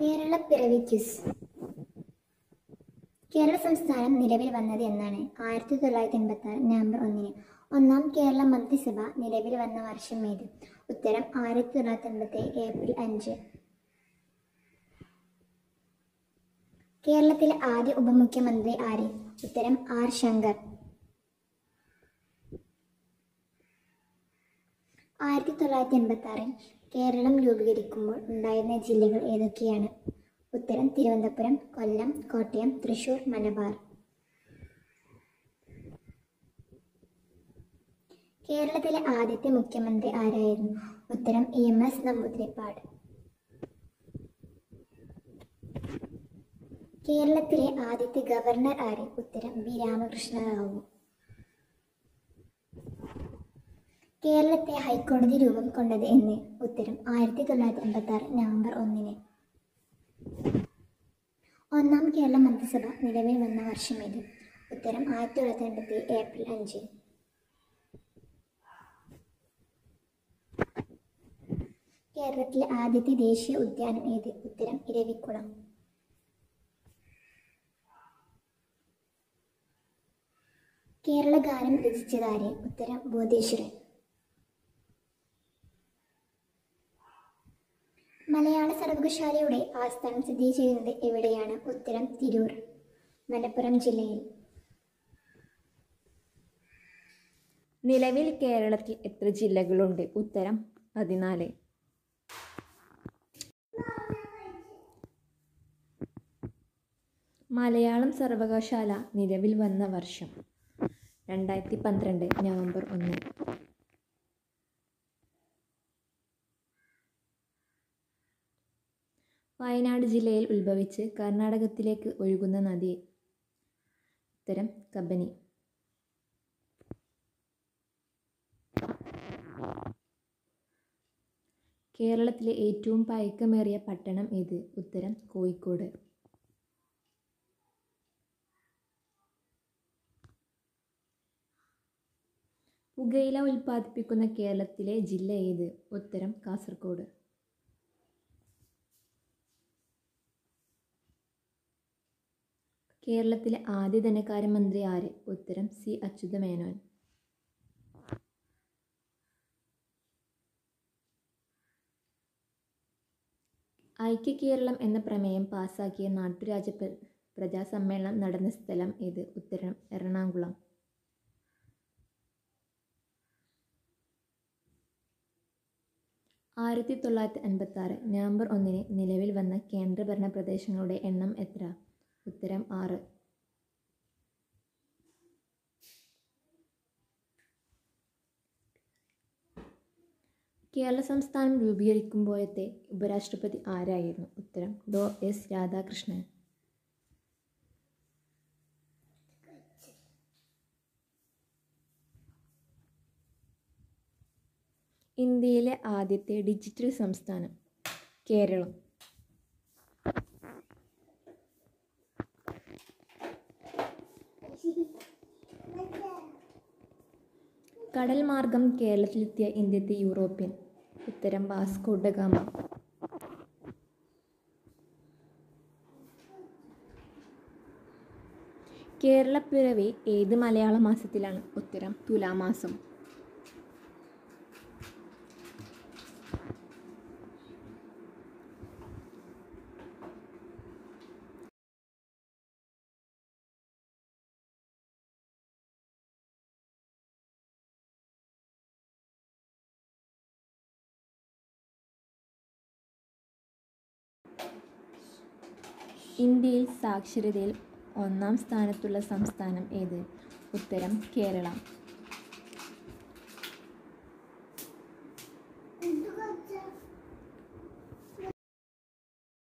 കേരള പിറവി ക്വിസ്. കേരള സംസ്ഥാനം നിലവിൽ വന്നത് എന്നാണ്. ആയിരത്തി തൊള്ളായിരത്തി എൺപത്തി ആറ് നവംബർ ഒന്നിന് ഒന്നാം കേരള മന്ത്രിസഭ നിലവിൽ വന്ന വർഷം ഏത്? ഉത്തരം ആയിരത്തി തൊള്ളായിരത്തി എൺപത്തി ഏപ്രിൽ അഞ്ച്. കേരളത്തിലെ ആദ്യ ഉപമുഖ്യമന്ത്രി ആര്? ഉത്തരം ആർ ശങ്കർ. ആയിരത്തി തൊള്ളായിരത്തി എൺപത്തി ആറിൽ കേരളം രൂപീകരിക്കുമ്പോൾ ഉണ്ടായിരുന്ന ജില്ലകൾ ഏതൊക്കെയാണ്? ഉത്തരം തിരുവനന്തപുരം കൊല്ലം കോട്ടയം തൃശൂർ മലബാർ. കേരളത്തിലെ ആദ്യത്തെ മുഖ്യമന്ത്രി ആരായിരുന്നു? ഉത്തരം ഇ എം എസ് നമ്പൂതിരിപ്പാട്. കേരളത്തിലെ ആദ്യത്തെ ഗവർണർ ആര്? ഉത്തരം ബി രാമകൃഷ്ണ റാവു. കേരളത്തെ ഹൈക്കോടതി രൂപം കൊണ്ടത് എന്ന് ഉത്തരം ആയിരത്തി തൊള്ളായിരത്തി എൺപത്തി ആറ് നവംബർ ഒന്നിന്. ഒന്നാം കേരള മന്ത്രിസഭ നിലവിൽ വന്ന വർഷം ഇത്. ഉത്തരം ആയിരത്തി തൊള്ളായിരത്തി എൺപത്തി ഏപ്രിൽ അഞ്ച്. കേരളത്തിലെ ആദ്യത്തെ ദേശീയ ഉദ്യാനം ഏത്? ഉത്തരം ഇരവിക്കുളം. കേരള ഗാനം രചിച്ചതാരെ? ഉത്തരം ബോധേശ്വരൻ. മലയാള സർവകലാശാലയുടെ ആസ്ഥാനം സ്ഥിതി ചെയ്യുന്നത് എവിടെയാണ്? ഉത്തരം തിരൂർ മലപ്പുറം ജില്ലയിൽ. നിലവിൽ കേരളത്തിൽ എത്ര ജില്ലകളുണ്ട്? ഉത്തരം പതിനാല്. മലയാളം സർവകലാശാല നിലവിൽ വന്ന വർഷം രണ്ടായിരത്തി പന്ത്രണ്ട് നവംബർ ഒന്ന്. വയനാട് ജില്ലയിൽ ഉത്ഭവിച്ച് കർണാടകത്തിലേക്ക് ഒഴുകുന്ന നദി. ഉത്തരം കബനി കേരളത്തിലെ ഏറ്റവും പഴക്കമേറിയ പട്ടണം ഏത്? ഉത്തരം കോഴിക്കോട്. പുകയില ഉൽപ്പാദിപ്പിക്കുന്ന കേരളത്തിലെ ജില്ല ഏത്? ഉത്തരം കാസർഗോഡ് കേരളത്തിലെ ആദ്യ ധനകാര്യമന്ത്രി ആര്? ഉത്തരം സി. അച്യുതമേനോൻ. ഐക്യ കേരളം എന്ന പ്രമേയം പാസാക്കിയ നാട്ടുരാജ്യ പ്രജാസമ്മേളനം നടന്ന സ്ഥലം ഏത്? ഉത്തരം എറണാകുളം. ആയിരത്തി തൊള്ളായിരത്തി അൻപത്തി ആറ് നവംബർ ഒന്നിന് നിലവിൽ വന്ന കേന്ദ്രഭരണ പ്രദേശങ്ങളുടെ എണ്ണം എത്ര? ഉത്തരം ആറ്. കേരള സംസ്ഥാനം രൂപീകരിക്കുമ്പോഴത്തെ ഉപരാഷ്ട്രപതി ആരായിരുന്നു? ഉത്തരം ഡോ. എസ്. രാധാകൃഷ്ണൻ. ഇന്ത്യയിലെ ആദ്യത്തെ ഡിജിറ്റൽ സംസ്ഥാനം കേരളം. കടൽ മാർഗം കേരളത്തിലെത്തിയ ഇന്ത്യത്തെ യൂറോപ്യൻ. ഉത്തരം വാസ്കോഡഗാമ കേരളപ്പിറവി ഏത് മലയാള മാസത്തിലാണ്? ഉത്തരം തുലാമാസം. ഇന്ത്യയിൽ സാക്ഷരതയിൽ ഒന്നാം സ്ഥാനത്തുള്ള സംസ്ഥാനം ഏത്? ഉത്തരം കേരളം.